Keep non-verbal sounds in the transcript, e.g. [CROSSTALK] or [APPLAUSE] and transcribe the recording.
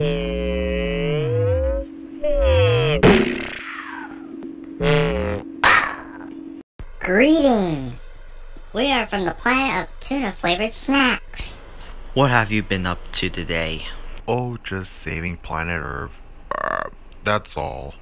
[LAUGHS] Greetings! We are from the planet of tuna flavored snacks. What have you been up to today? Oh, just saving planet Earth. Uh, that's all.